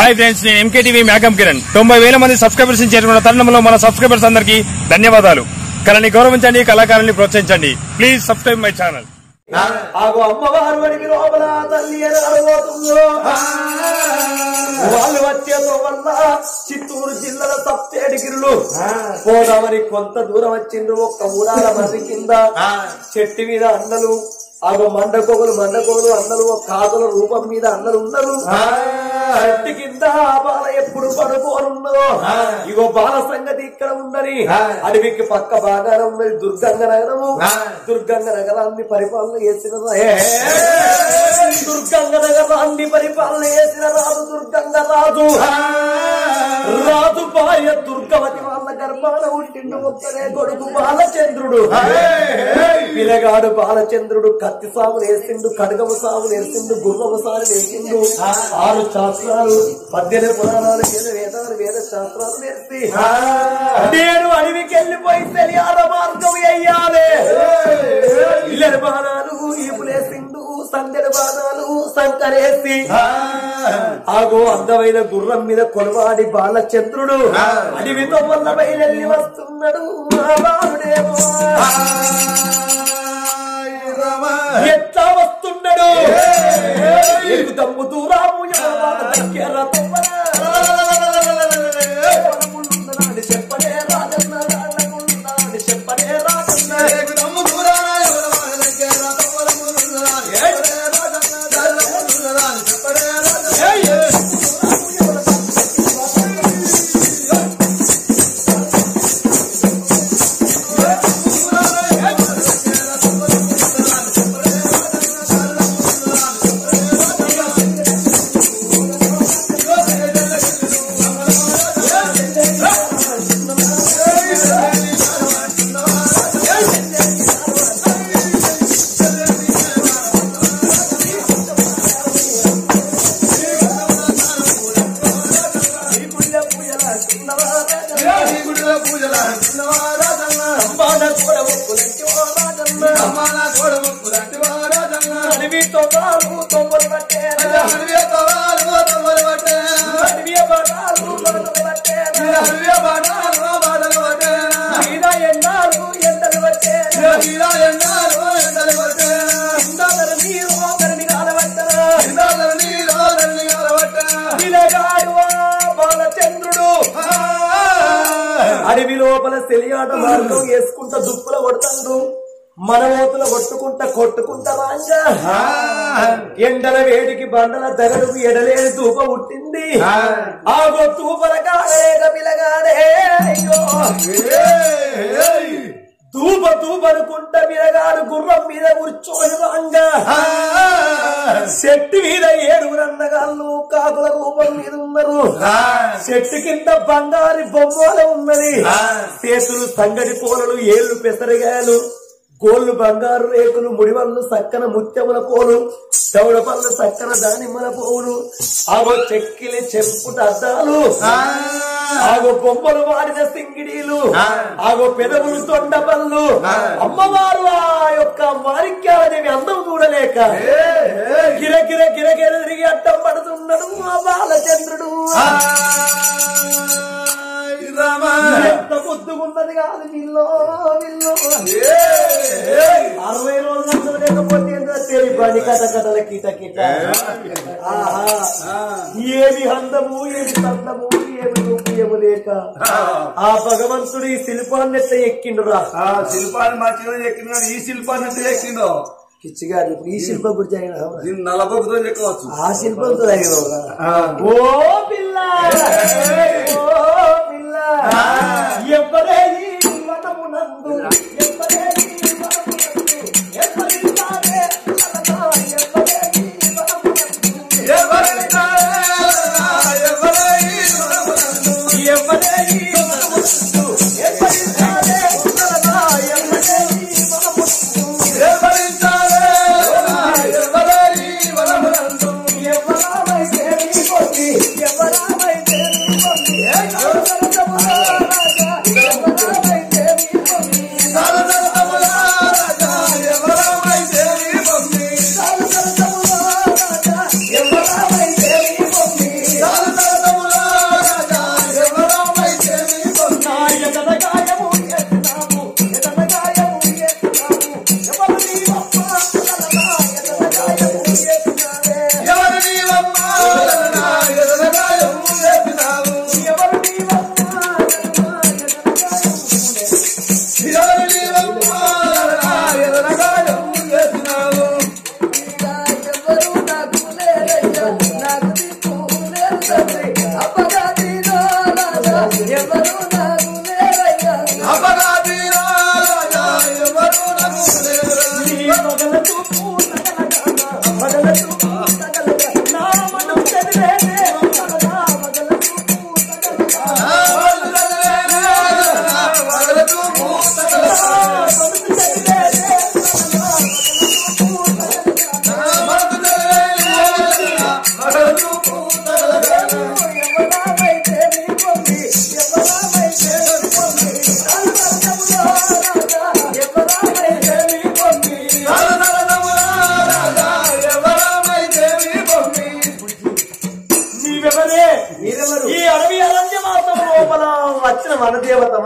Hi friends నేను MKTV మేకం కిరణ్. తొంభై వేల మంది సబ్స్క్రైబర్స్ చేరుకున్న తరుణంలో మన సబ్స్క్రైబర్స్ అందరికీ ధన్యవాదాలు. కళని గౌరవించండి కళాకారుల్ని ప్రోత్సహించండి. ప్లీజ్ సబ్స్క్రైబ్ మై ఛానల్ ఆగో అమ్మవారు అడిగి లోపల తల్లి అని అడగబోతుందో వాళ్ళు వచ్చేదో వల్ల చిత్తూరు జిల్లాల సప్తేడిగిరులు గోదావరి కొంత దూరం వచ్చిండ్రు ఒక్క ఊరాల మర్రి కింద. చెట్టు మీద అన్నలు ఆగో మండకోగులు అన్నలు ఒక కాదుల రూపం మీద అన్నలు ఉన్నారు. చెట్టు కింద ఆ బాల ఎప్పుడు పడుకోనున్నదో ఇగో బాల సంగతి ఇక్కడ ఉందని. అడవికి పక్క బాగానే ఉన్నది దుర్గంగ నగరము. దుర్గంగ నగరాన్ని పరిపాలన చేసిన దుర్గంగ నగరాన్ని పరిపాలన చేసిన రాజు దుర్గంగ రాజు. రాజు భార్య దుర్గవతి వాళ్ళ పుట్టిండు ఒక్కడే కొడుకు బాలచంద్రుడు. పిలగాడు బాలచంద్రుడు కత్తి సాగులు వేసిండు కడగము సాగులు వేసిండు గుర్రము సాగు వేసిండు ఆరు శాస్త్రాలు పద్దెనిమిది పురాణాలు వేద వేదాలు వేద శాస్త్రాలు వేసి నేను అడవికి వెళ్ళిపోయి తెలియాల మార్గం వెయ్యాలి ఇల్లెల బాణాలు ఈపులేసిండు సందెల బాణాలు సంకరేసి. ఆగో అందమైన గుర్రం మీద కొలవాడి బాలచంద్రుడు అడవితో వల్ల బయలుదేరి వస్తున్నాడు ఎట్లా వస్తున్నాడు? ఎగు తమ్ము దూరాము అడవి లోపల తెలియాట మార్గం వేసుకుంటా దుప్పుల కొడతాడు. మనమోతుల కొట్టుకుంటా కొట్టుకుంటా రాంగా. ఎండల వేడికి బండల దగడుకు ఎడలేని తూప పుట్టింది ఆగో తూపల కాడేక పిలగాడే తూప తూపనుకుంట పిలగాడు గుర్రం మీద కూర్చొని రాంగా చెట్టు మీద ఏడుగురు అన్నగాళ్ళు కాకుల రూపం మీద ఉన్నారు. చెట్టు కింద బంగారు బొమ్మల ఉన్నది. చేతులు సంగడి పోలలు ఏళ్ళు పెసరగాయలు. గోళ్ళు బంగారు రేకులు ముడివళ్ళు సక్కన ముత్యముల పోలు దౌడ పళ్ళు సక్కన దానిమ్మల పోవులు ఆగో చెక్కిలి చెంపుట అద్దాలు ఆగో బొమ్మలు వాడిన సింగిడీలు ఆగో పెదవులు తొండ పళ్ళు అమ్మవారు ఆ యొక్క మాణిక్యాలదేవి అందం చూడలేక గిర గిర గిర గిర తిరిగి అడ్డం పడుతున్నాడు ఆ బాలచంద్రుడు. ఎంత ముద్దుగున్నది కాదు వీళ్ళు వీళ్ళు అరవై రోజులు అసలు లేకపోతే కథ కథల కిట కిట. ఏమి అందము ఏమి తందము ఏమి రూపు ఏమి లేక. ఆ. భగవంతుడు ఈ శిల్పాన్ని ఎట్లా ఎక్కిండురా ఆ శిల్పాన్ని మంచిగా ఈ శిల్పాన్ని ఎక్కిందో కిచ్చిగారు ఇప్పుడు ఈ శిల్పం గురించి ఆయన నలభొక్కుతో ఎక్కవచ్చు ఆ శిల్పంతో తగినవురా ఓ పిల్ల! ఓ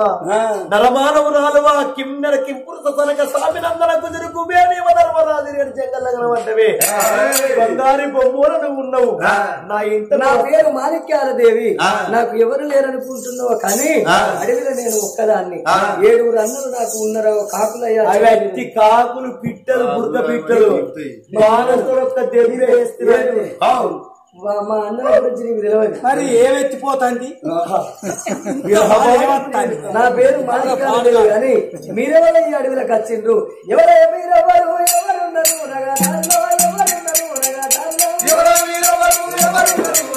వనదేవతవా నరమానవురాలువా కిన్నెర కింపురుత తనక సామినందన కుదురు కుబేరేవ ధర్మరాజు నేను జంగల్ వంటవే. బంగారి బొమ్మలు నువ్వు ఉన్నావు. నా ఇంట నా పేరు మాణిక్యాల దేవి నాకు ఎవరు లేరనుకుంటున్నావు కానీ అడవిలో నేను ఒక్కదాన్ని. ఏడుగురు అన్నలు నాకు ఉన్నారు కాకులయ్యా అవి కాకులు పిట్టలు బుర్గ పిట్టలు. ఒక్క దెబ్బ వేస్తున్నాడు మా- అన్నల గురించి నీకు తెలియదు మరి ఏమెత్తిపోతుంది నా పేరు దేవి కానీ మీరెవరు ఈ అడవిలోకి వచ్చిండ్రు? ఎవరే మీరెవరు ఎవరున్నారు? ఎవరున్నారు? ఎవరున్నారు?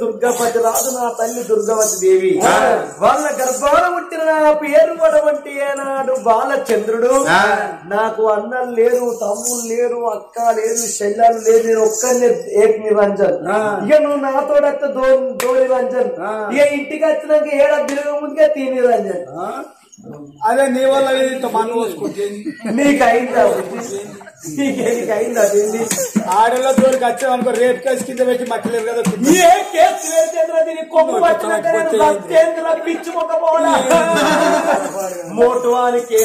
దుర్గపతి రాజు నా తల్లి దుర్గవతి దేవి. వాళ్ళ గర్భాన పుట్టిన నా పేరు వడవంటి ఏనాడు బాలచంద్రుడు. నాకు అన్నలు లేరు తమ్ముళ్ళు లేరు అక్క లేరు చెల్లెలు లేరు నేను ఒక్కరిని ఏక్ నిరంజన్ ఇక నువ్వు నాతో దో దో నిరంజన్ ఇక ఇంటికి వచ్చినాక ఏడ తిరగ ముందుగా తీ నిరంజన్ అదే నీ వల్ల మన్ను పోసుకుంటుంది నీకు అయిందా నీకు అయిందా తిండి? ఆడలో జోలికి వచ్చామనుకో రేపు కేసు కింద పెట్టి మట్టలేరు కదా ఏ కేసు మోటువానికి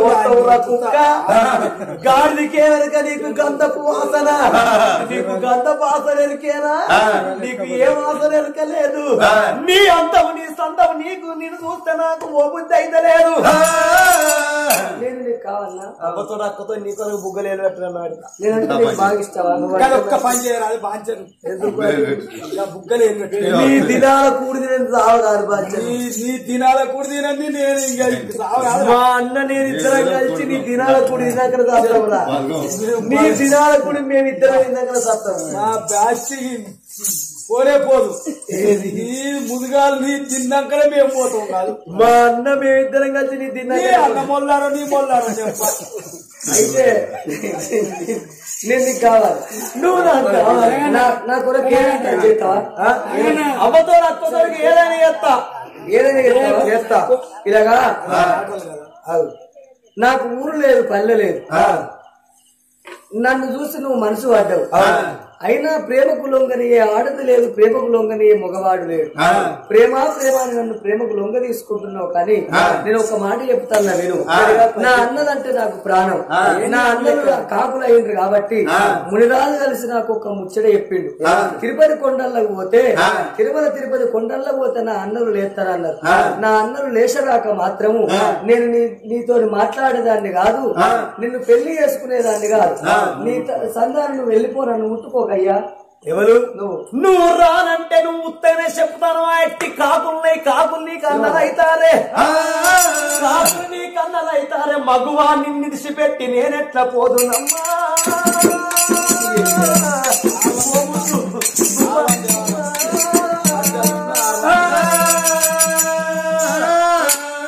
మోటవురా కుక్క. గాడికి నీకు గంధపు వాసన నీకు గంధపు వాసన ఎరికేనా నీకు ఏ వాసన ఎరక లేదు. నీ అంతము నీ సంతము నీకు నేను చూస్తే నాకు ఓబుద్ధి అయితే లేదు. నేను నీకు కావాలన్నా అబ్బతో అక్కతో నీతో బుగ్గలేలు పెట్టినాడు నేనంటే బాగా ఇష్టమా? ఒక్క పని చేయరాదు. నీ దినాల బాధ్యత. నీ కూడా తినండి నేను ఇంకా మా అన్న నేను ఇద్దరం కలిసి నీ దినాల కూడి నీ దినాల కూడి మేము ఇద్దరం దగ్గర చేస్తాం నా బ్యాచ్ పోలే పోదు. ముదుగాలు నీ తిన్నాకనే మేము పోతాం కాదు. మా అన్న మేము ఇద్దరం కలిసి నీ నీ దినాక అన్న మొల్లారో నీ మొల్లారో అయితే నేను నీకు కావాలి. నువ్వు. నా కొరకు ఏదైనా చేస్తావా? అమ్మతో అక్కతో ఏదైనా చేస్తా. ఏదైనా చేస్తా? ఇలాగా. నాకు ఊరు లేదు పల్లె లేదు. నన్ను చూసి నువ్వు మనసు పడ్డావు అయినా ప్రేమకు లొంగని ఏ ఆడది లేదు ప్రేమకు లొంగని ఏ మగవాడు లేడు. ప్రేమ ప్రేమ నన్ను ప్రేమకు లొంగ తీసుకుంటున్నావు కానీ నేను ఒక మాట చెప్తాను నా విను. నా అన్నలంటే నాకు ప్రాణం. నా అన్నలు అయిండ్రు కాబట్టి మునిరాజు కలిసి నాకు ఒక ముచ్చట చెప్పిండు. తిరుపతి కొండల్లోకి పోతే తిరుమల తిరుపతి కొండల్లోకి పోతే నా అన్నలు లేస్తారన్నారు. నా అన్నలు లేచరాక మాత్రము నేను నీతో మాట్లాడేదాన్ని కాదు నిన్ను పెళ్ళి చేసుకునేదాన్ని కాదు. నీ సంధానం నువ్వు వెళ్ళిపో ముట్టుకోకయ్యా ఎవరు? నువ్వు. నువ్వు రానంటే నువ్వు ఉత్తనే చెప్తాను. ఆ ఎట్టి కాకుల్ని కాకులు నీ కన్నలైతారే కాకులు నీ కన్నలైతారే మగువా నిన్నిడిసి పెట్టి నేనెట్లా పోదునమ్మా?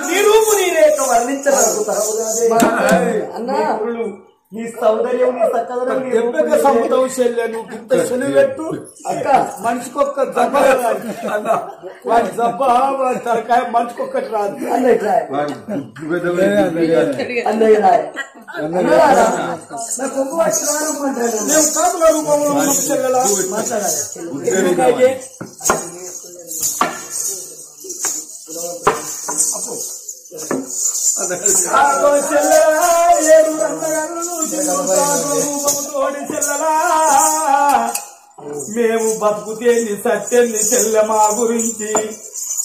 నిరూపు నీ రేఖ వర్ణించగలుగుతారు అన్నా. నీ సౌందర్యం నీ చక్కదనం నీ రూపు, దెబ్బగా నీ సంపుతావు చెల్లె నువ్వు ఇంత చెలువు పెట్టు అక్క మనిషికొక్క జబ్బ వాడి జబ్బ వాడి తలకాయ మనిషికొక్కటి రాదు అన్న ఇట్లా అన్నయ్య మేము కాపుల రూపంలో ఉన్నాం బతుకుతేంది సత్యంది చెల్లె మా గురించి.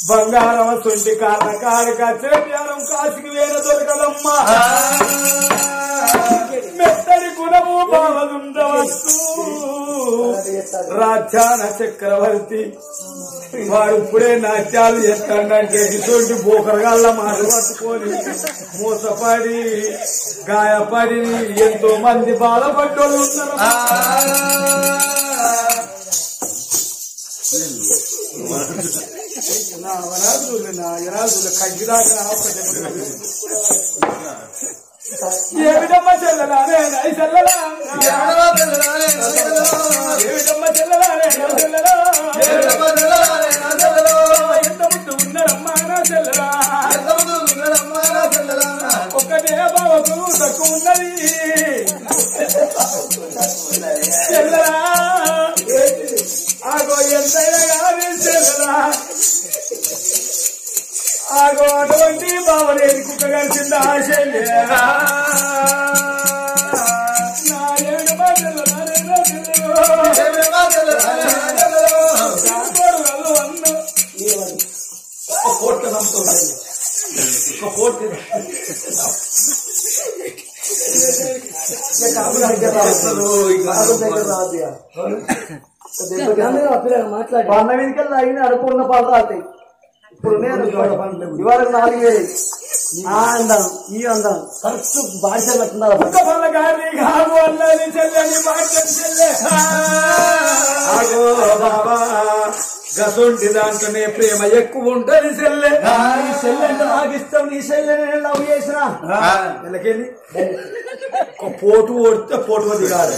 బంగారం సొంటి కాళ్ళ కాడిక చేప్యారం వేరే దొరకదమ్మా. మెత్తడి గుణము బావలుండవచ్చు రాజ్యాన చక్రవర్తి వాడు ఇప్పుడే నాట్యాలు చేస్తాడంటే ఇటువంటి బోకరగాళ్ళ మాట పట్టుకొని మూసపడి గాయపడి ఎంతో మంది బాధపడ్డోళ్ళు ఉన్నారు. నా వరాలు చూడలే నా ఎరాలు చూడలే కంకి దాకా ఏ విధమ్మ చెల్లలానే నై చెల్లలా విధమ్మ చెల్లలానే నై చెల్లలా ఎంత ముద్దు నా చెల్లలా ఒక్కటే బావకు తక్కువ ఉన్నది. చెల్లరా ఆగో ఎంతైనా కానీ చెల్లరా. ఆగో అటువంటి బావలేని కుక్క కలిసింది ఆశ మాట్లాడి బండ మీదకి అడుకున్న పాలు రాతాయి ఇప్పుడు ఇవాళ నాలుగు వేలు అందాం ఈ అందాం ఖర్చు భాష పెట్టినారు బాబా. గసొంటి దాంట్లోనే ప్రేమ ఎక్కువ ఉంటది సెల్లె ఈ నాకు ఇష్టం నీ చెల్లెని నేను లవ్ చేసిన? నెలకెళ్ళి ఒక పోటు ఓడితే పోటు దిగాలి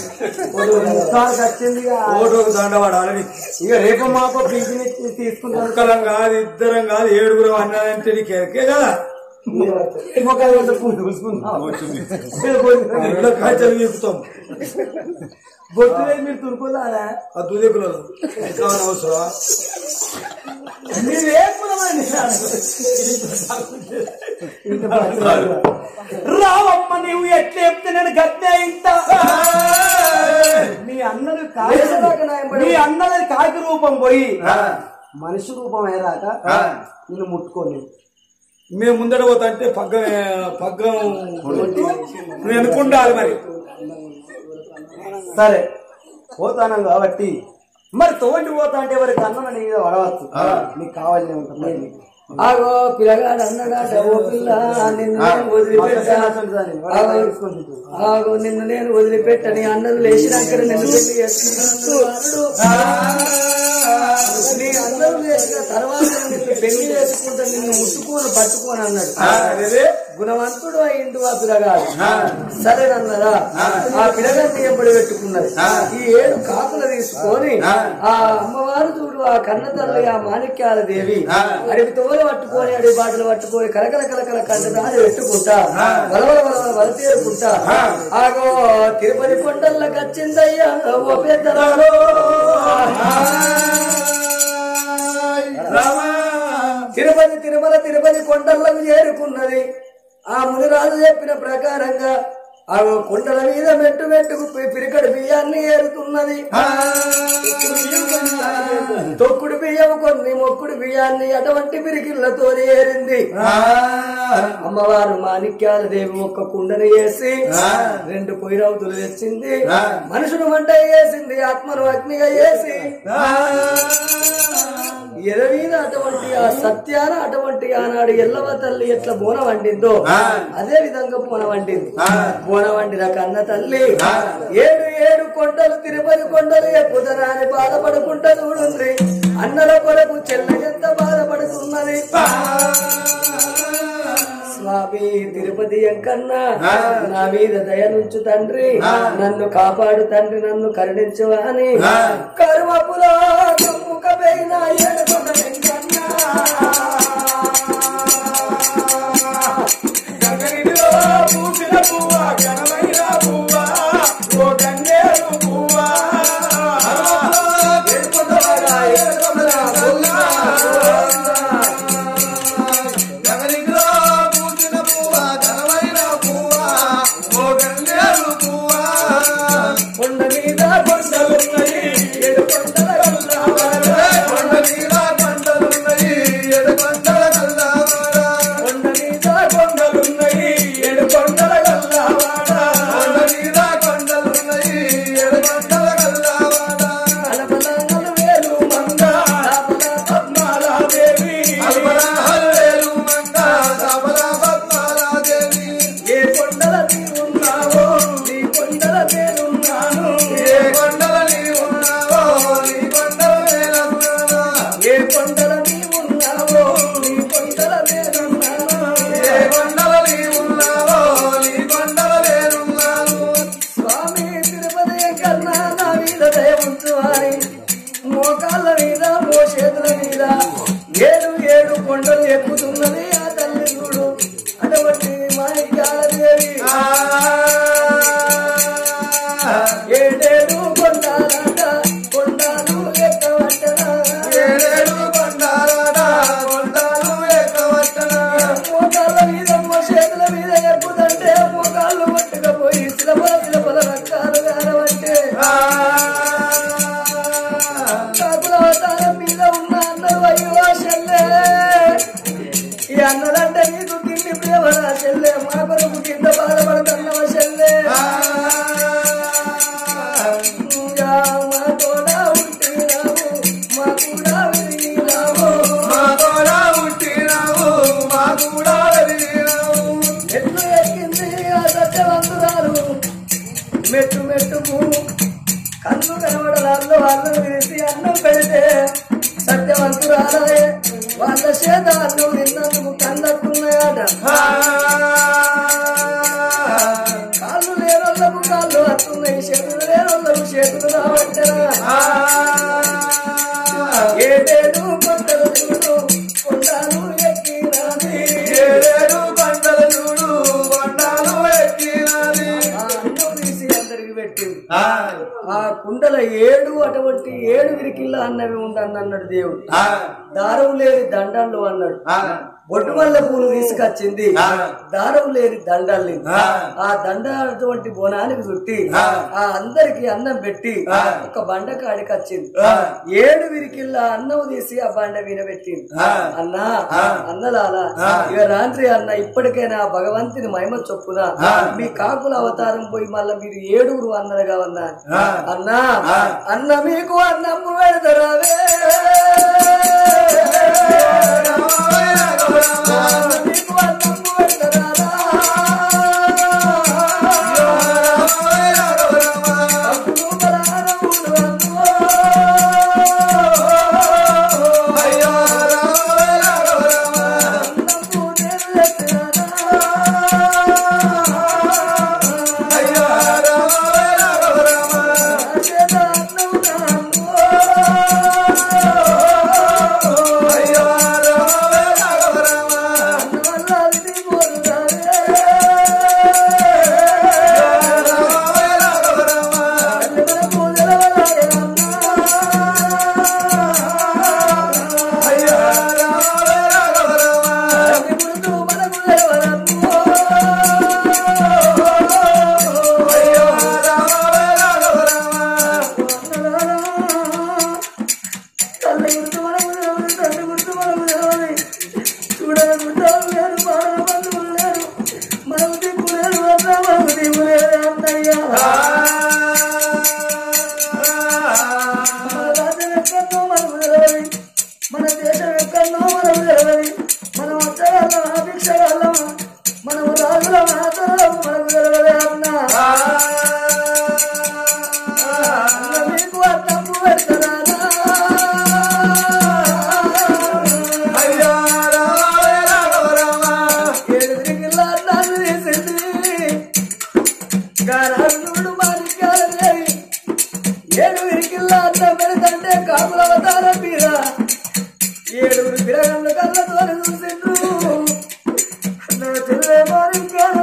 ముఖానికి వచ్చింది ఇక. పోటుకు దండవాడాలని ఇక రేపు మాప పింఛన్ తీసుకుంటాను ఒక్కలం కాదు ఇద్దరం కాదు ఏడుగురు అన్నారంటే నీకు కదా. ఇంట్లో కాచలు వీపుతాం బొట్టు లేదు మీరు తురుకులారా ఆ తుదికులలో కావాలి అవసరం మీరే రావమ్మ నీవు ఎట్లా చెప్తే నేను గద్దె ఇంత మీ అన్నలు కాకి మీ అన్నది కాకి రూపం పోయి మనిషి రూపం అయ్యాక నిన్ను ముట్టుకోలేదు. మేము ముందర పోతా అంటే పగ్గం పగ్గం నువ్వు అనుకుంటాలి మరి. సరే పోతాను కాబట్టి. మరి తోటి పోతా అంటే ఎవరికి అన్నం నీ మీద పడవచ్చు నీకు కావాలని ఉంటుంది ఆగో పిల్లగాడు అన్నగాట ఓ పిల్ల నిన్ను నేను వదిలిపెట్టా. ఆగో, నిన్ను నేను వదిలిపెట్టని అన్నలు లేచినాక నిన్ను పెళ్ళి నీ అన్నలు లేచిన తర్వాత నిన్ను పెళ్ళి చేసుకుంటా నిన్ను ముట్టుకోని పట్టుకోని అన్నాడు. గుణవంతుడు అయిండు ఆ. పిల్లగాడు సరేనన్నారా? ఆ. పిల్లగాడిని ఎంబడి పెట్టుకున్నది ఈ ఏడు కాకులు తీసుకొని ఆ. అమ్మవారు చూడు ఆ కన్న తల్లి ఆ మాణిక్యాల దేవి అడవి తోలు పట్టుకొని అడవి బాటలు పట్టుకొని కలకల కలకల కండదారి పెట్టుకుంటా వలవల వలవల వల తీరుకుంటా. ఆగో తిరుపతి కొండల్లోకి వచ్చిందయ్యా ఓ పెద్దరాలో తిరుపతి తిరుమల తిరుపతి కొండలకు చేరుకున్నది. ఆ మునిరాజు చెప్పిన ప్రకారంగా ఆ కొండల మీద మెట్టు మెట్టుకు పిరికడు బియ్యాన్ని ఏరుతున్నది. తొక్కుడు బియ్యం కొన్ని మొక్కుడు బియ్యాన్ని అటువంటి పిరికిళ్ళతో ఏరింది. అమ్మవారు మాణిక్యాల దేవి ఒక్క కుండను వేసి రెండు పొయ్యిరవుతులు తెచ్చింది. మనుషులు మంట వేసింది ఆత్మను అగ్నిగా వేసి. ఎరవీన అటువంటి ఆ సత్యాన అటువంటి ఆనాడు ఎల్లవ తల్లి ఎట్లా బోన వండిందో అదే విధంగా బోన వండింది బోన వండిన కన్న తల్లి ఏడు ఏడు కొండలు తిరుపతి కొండలు ఎక్కుదనా అని బాధపడుకుంటా చూడుంది. అన్నల కొరకు చెల్ల ఎంత బాధపడుతున్నది. స్వామి తిరుపతి ఎంకన్నా నా మీద దయ నుంచు తండ్రి. నన్ను కాపాడు తండ్రి నన్ను కరుణించువా అని కరువపులో కమ్ముకపోయిన వెంకన్నా. పూసిన పువ్వా అటువంటి ఏడు విరికిల్ల అన్నవి ఉండని అన్నాడు దేవుడు. దారం లేని దండాలు అన్నాడు. బొట్టు వల్ల పూలు తీసుకొచ్చింది. దారం లేని దండాలు ఆ. దండ అటువంటి బోనానికి చుట్టి ఆ. అందరికి అన్నం పెట్టి ఒక బండ కాడికి వచ్చింది ఏడు విరికిల్ల అన్నం తీసి ఆ బండ వినబెట్టింది అన్నా అన్నలాల ఇక రాత్రి అన్న ఇప్పటికైనా భగవంతుని మహిమ చొప్పున మీ కాకుల అవతారం పోయి మళ్ళా మీరు ఏడుగురు అన్నలుగా ఉన్నా అన్నా అన్న మీకు అన్నము పెడతారావే. అన్న మీకు చెల్లె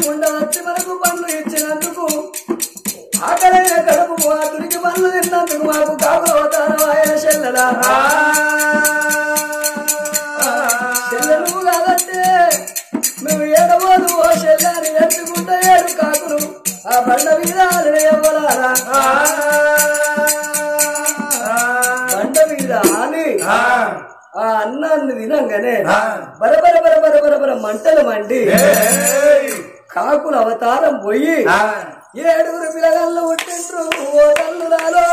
బాబగారి ఉండవచ్చి మనకు పనులు ఇచ్చినందుకు ఆకలైన కడుపు వాతునికి పనులు తిన్నందుకు మాకు కాపు అవతారం ఆయన చెల్లెలా. చెల్లెలు కాదంటే మేము ఏడవదు ఓ చెల్లని ఎత్తుకుంటే ఏడు కాకులు ఆ బండ మీద ఎవ్వలారా బండ మీద ఆని ఆ అన్నాన్ని తినంగానే బరబర బర బర బర బర మంటలు మండి కాకుల అవతారం పోయి ఏడుగురు పిల్లగాళ్ళు పుట్టిండ్రు ఓ తల్లులాలో